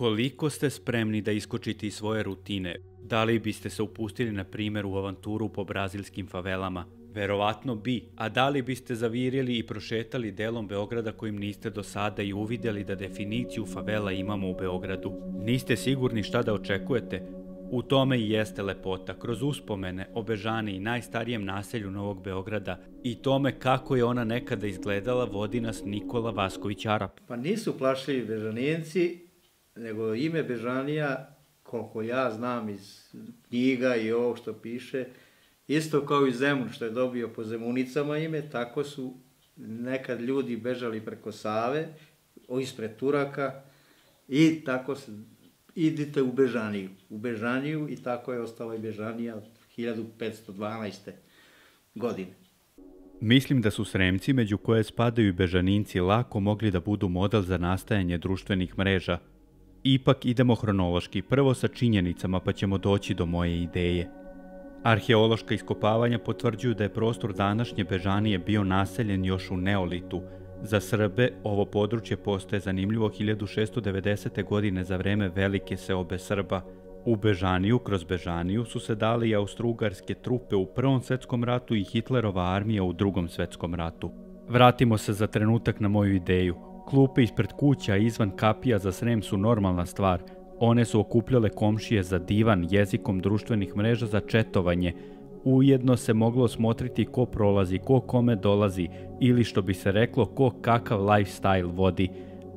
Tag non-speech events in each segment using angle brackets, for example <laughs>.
Koliko ste spremni da iskočite iz svoje rutine? Da li biste se upustili, na primjer, u avanturu po brazilskim favelama? Verovatno bi. A da li biste zavirili i prošetali delom Beograda kojim niste do sada i uvideli da definiciju favela imamo u Beogradu? Niste sigurni šta da očekujete? U tome i jeste lepota, kroz uspomene o Bežani i najstarijem naselju Novog Beograda i tome kako je ona nekada izgledala vodi nas Nikola Vasković Arap. Pa nisu plašljivi Bežanijenci, nego ime Bežanija, koliko ja znam iz knjiga i ovo što piše, isto kao i Zemun što je dobio po Zemunicama ime, tako su nekad ljudi bežali preko Save, ispred Turaka i tako se idite u Bežaniju. U Bežaniju i tako je ostala i Bežanija od 1512. godine. Mislim da su Sremci, među koje spadaju Bežaninci, lako mogli da budu model za nastajanje društvenih mreža. Ipak idemo hronološki, prvo sa činjenicama pa ćemo doći do moje ideje. Arheološka iskopavanja potvrđuju da je prostor današnje Bežanije bio naseljen još u Neolitu – Za Srbe ovo područje postaje zanimljivo 1690. godine za vreme velike seobe Srba. U Bežaniju, kroz Bežaniju, su se dali i austrougarske trupe u Prvom svetskom ratu i Hitlerova armija u Drugom svetskom ratu. Vratimo se za trenutak na moju ideju. Klupe ispred kuća izvan kapija za Srem su normalna stvar. One su okupljale komšije za divan jezikom društvenih mreža za četovanje, Ujedno se moglo osmotriti ko prolazi, ko kome dolazi ili što bi se reklo ko kakav lifestyle vodi.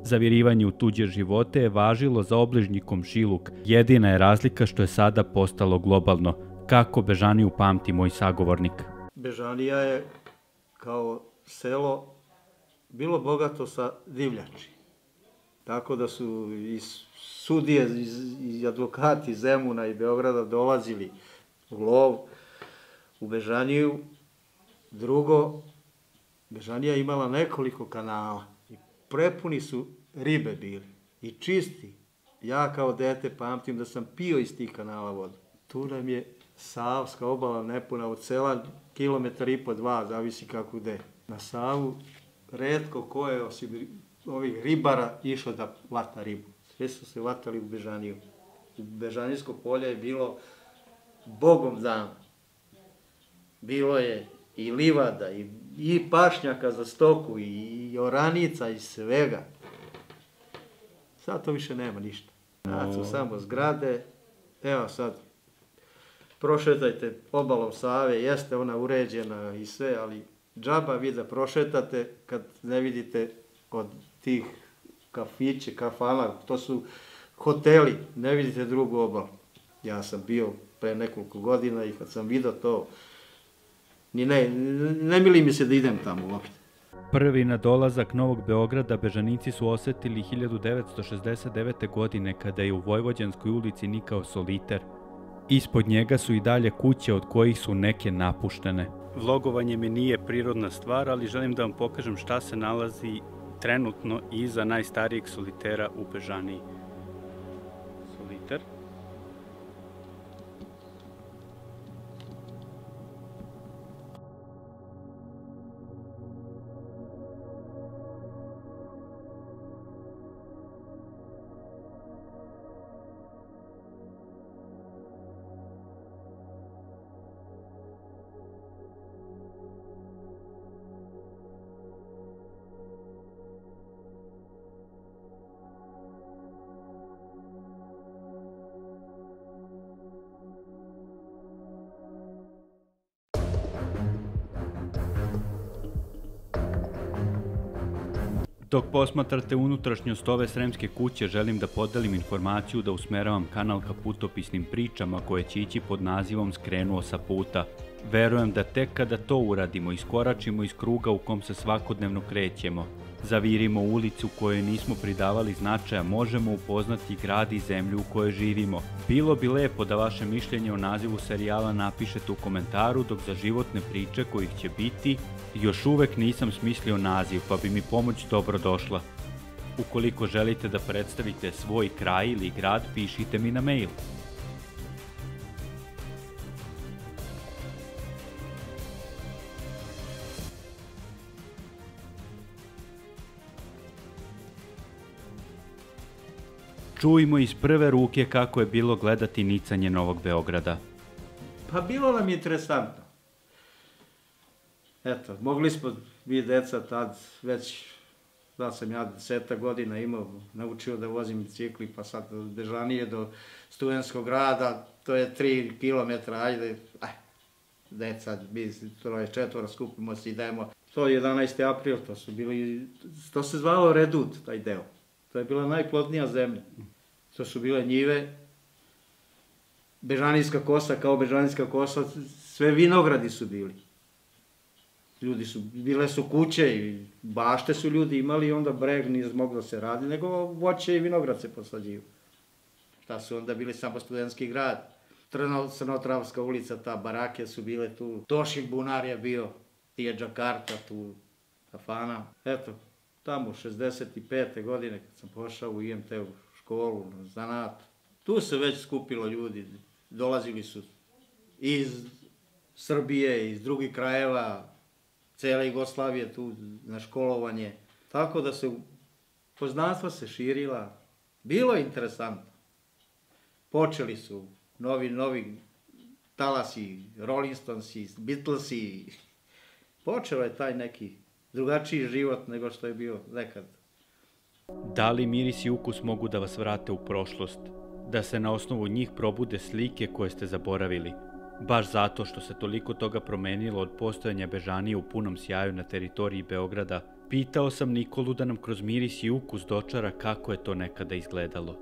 Zavirivanje u tuđe živote je važilo za obližnji komšiluk. Jedina je razlika što je sada postalo globalno. Kako Bežaniju pamti moj sagovornik? Bežanija je kao selo bilo bogato sa divljači. Tako da su i sudije i advokati Zemuna i Beograda dolazili u lov, u Bežaniju. Drugo, Bežanija imala nekoliko kanala i prepuni su ribe bili i čisti. Ja kao dete pamtim da sam pio iz tih kanala vodu. Tu nam je Savska obala nepuna od sela kilometar i po dva, zavisi kako gde. Na Savu redko ko je osim ovih ribara išao da vata ribu. Sve su se vatali u Bežaniju. Bežanijsko polje je bilo bogom dano bilo je i livada, i, i pašnjaka za stoku, i, i oranica, i svega. Sad to više nema ništa. Sad su samo zgrade, evo sad, prošetajte obalom Save, jeste ona uređena i sve, ali džaba vi da prošetate kad ne vidite od tih kafiće, kafana, to su hoteli, ne vidite drugu obalu. Ja sam bio pre nekoliko godina i kad sam vidio to, ni ne, ne mili mi se da idem tamo uopšte. Prvi na dolazak Novog Beograda Bežanici su osetili 1969. godine kada je u Vojvođanskoj ulici nikao soliter. Ispod njega su i dalje kuće od kojih su neke napuštene. Vlogovanje mi nije prirodna stvar, ali želim da vam pokažem šta se nalazi trenutno iza najstarijeg solitera u Bežaniji. Dok posmatrate unutrašnjost ove sremske kuće, želim da podelim informaciju da usmeravam kanal ka putopisnim pričama koje će ići pod nazivom Skrenuo sa puta. Verujem da tek kada to uradimo, iskoračimo iz kruga u kom se svakodnevno krećemo, zavirimo ulicu kojoj nismo pridavali značaja, možemo upoznati grad i zemlju u kojoj živimo. Bilo bi lepo da vaše mišljenje o nazivu serijala napišete u komentaru, dok za životne priče kojih će biti, još uvek nisam smislio naziv, pa bi mi pomoć dobro došla. Ukoliko želite da predstavite svoj kraj ili grad, pišite mi na mail. Čujmo iz prve ruke kako je bilo gledati nicanje Novog Beograda. Pa bilo nam interesantno. Eto, mogli smo, mi deca tad već, da sam ja deseta godina imao, naučio da vozim bicikli, pa sad od Bežanije do studenskog grada, to je 3 km, ajde, aj, deca, mi troje četvora skupimo se i dajemo. To je 11. april, to su bili, to se zvalo Redut, taj deo. To je bila najplodnija zemlja. To su bile njive, Bežanijska kosa kao Bežanijska kosa, sve vinogradi su bili. Ljudi su, bile su kuće i bašte su ljudi imali i onda breg nije moglo se radi, nego voće i vinograd se posađivo. Ta su onda bili samo studentski grad. Trno, Crnotravska ulica, ta barake su bile tu. Tošik bunar je bio, tije Džakarta, tu kafana. Eto, tamo 65. godine kad sam pošao u IMT u školu, na zanat, tu se već skupilo ljudi, dolazili su iz Srbije, iz drugih krajeva, cele Jugoslavije tu na školovanje. Tako da se poznanstva se širila. Bilo je interesantno. Počeli su novi, novi talasi, Rolling Stonesi, Beatlesi. Počeo je taj neki drugačiji život nego što je bio nekad. Da li miris i ukus mogu da vas vrate u prošlost? Da se na osnovu njih probude slike koje ste zaboravili? Baš zato što se toliko toga promenilo od postojanja Bežanije u punom sjaju na teritoriji Beograda, pitao sam Nikolu da nam kroz miris i ukus dočara kako je to nekada izgledalo.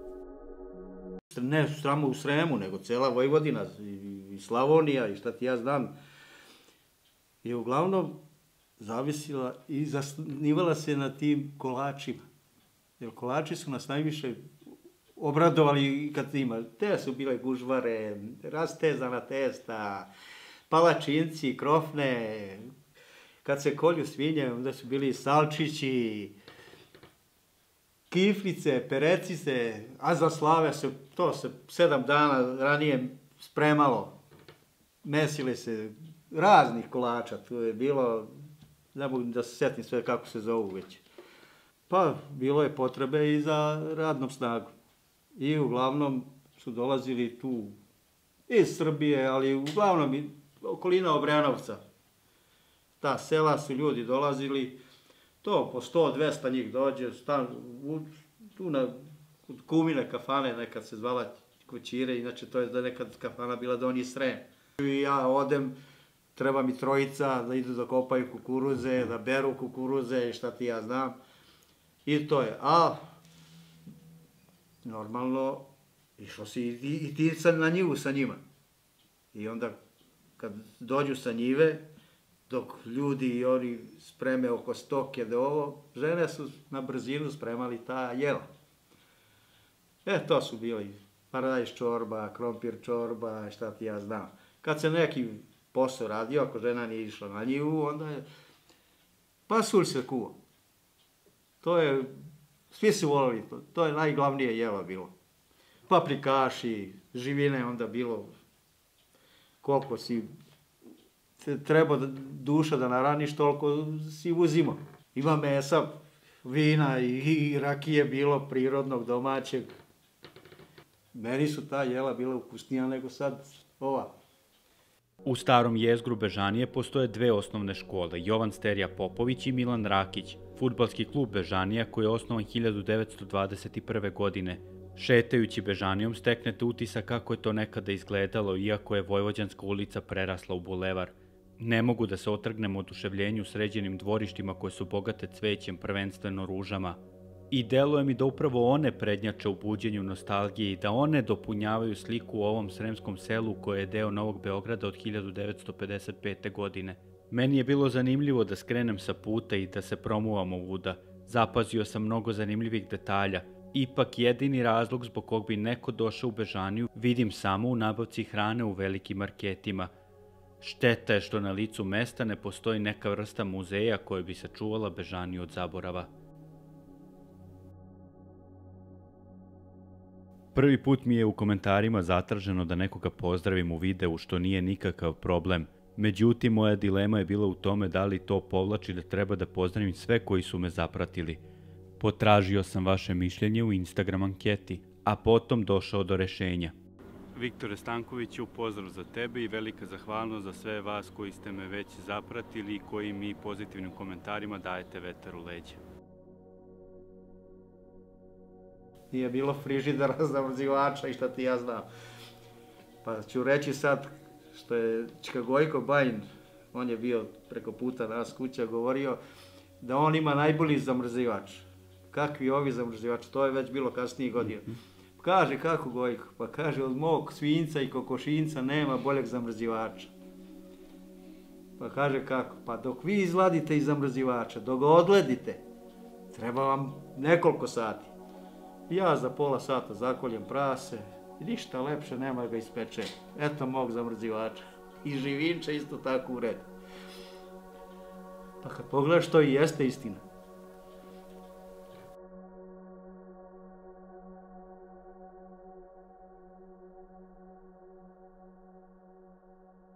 Ne samo u Sremu, nego cela Vojvodina i Slavonija i šta ti ja znam, je uglavnom zavisila i zasnivala se na tim kolačima. Jer kolači su nas najviše obradovali kad ima. Te su bile gužvare, rastezana testa, palačinci, krofne, kad se kolju svinje, onda su bili salčići, kiflice, perecice, a za slave se, to se sedam dana ranije spremalo. Mesile se raznih kolača, tu je bilo, ne mogu da se setim sve kako se zovu već. Pa, bilo je potrebe i za radnom snagu. I uglavnom su dolazili tu iz Srbije, ali uglavnom i okolina Obrjanovca. Ta sela su ljudi dolazili, to po 100-200 njih dođe, stan, u, tu na kumine kafane, nekad se zvala Koćire, inače to je da nekad kafana bila Donji Srem. I ja odem, treba mi trojica da idu da kopaju kukuruze, da beru kukuruze i šta ti ja znam. I to je. A normalno, išlo si i, i ti sad na njivu sa njima. I onda, kad dođu sa njive, dok ljudi i oni spreme oko stoke da ovo, žene su na brzinu spremali ta jela. E, to su bili paradajz čorba, krompir čorba, šta ti ja znam. Kad se neki posao radio, ako žena nije išla na njivu, onda je pasulj se kuo. To je Svi su volili to. To je najglavnije jelo bilo. Paprikaši, živine onda bilo koliko si treba da, duša da naraniš, toliko si uzimo. Ima mesa, vina i, i rakije bilo prirodnog, domaćeg. Meni su ta jela bila ukusnija nego sad ova. U starom jezgru Bežanije postoje dve osnovne škole, Jovan Sterija Popović i Milan Rakić, futbalski klub Bežanija koji je osnovan 1921. godine. Šetajući Bežanijom steknete utisak kako je to nekada izgledalo, iako je Vojvođanska ulica prerasla u bulevar. Ne mogu da se otrgnem oduševljenju sređenim dvorištima koje su bogate cvećem, prvenstveno ružama. I deluje mi da upravo one prednjače u buđenju nostalgije i da one dopunjavaju sliku u ovom sremskom selu koje je deo Novog Beograda od 1955. godine. Meni je bilo zanimljivo da skrenem sa puta i da se promuvam ovuda. Zapazio sam mnogo zanimljivih detalja. Ipak jedini razlog zbog kog bi neko došao u Bežaniju vidim samo u nabavci hrane u velikim marketima. Šteta je što na licu mesta ne postoji neka vrsta muzeja koja bi sačuvala Bežaniju od zaborava. Prvi put mi je u komentarima zatraženo da nekoga pozdravim u videu, što nije nikakav problem – Međutim, moja dilema je bila u tome da li to povlači da treba da pozdravim sve koji su me zapratili. Potražio sam vaše mišljenje u Instagram anketi. a potom došao do rešenja. Viktore Stankoviću, pozdrav za tebe i velika zahvalnost za sve vas koji ste me već zapratili i koji mi pozitivnim komentarima dajete vetar u leđa. Nije bilo frižidera <laughs> zamrzivača i šta ti ja znam. Pa ću reći sad što je Čika Gojko Bajin, on je bio preko puta nas kuća, govorio da on ima najbolji zamrzivač. Kakvi ovi zamrzivači, to je već bilo kasnije godina. Kaže, kako Gojko? Pa kaže, od mog svinca i kokošinca nema boljeg zamrzivača. Pa kaže kako? Pa dok vi izladite iz zamrzivača, dok ga odledite, treba vam nekoliko sati. Ja za pola sata zakoljem prase, ništa lepše nema ga ispeče. Eto mog zamrzivača. I živinča isto tako u redu. Pa kad pogledaš, to i jeste istina.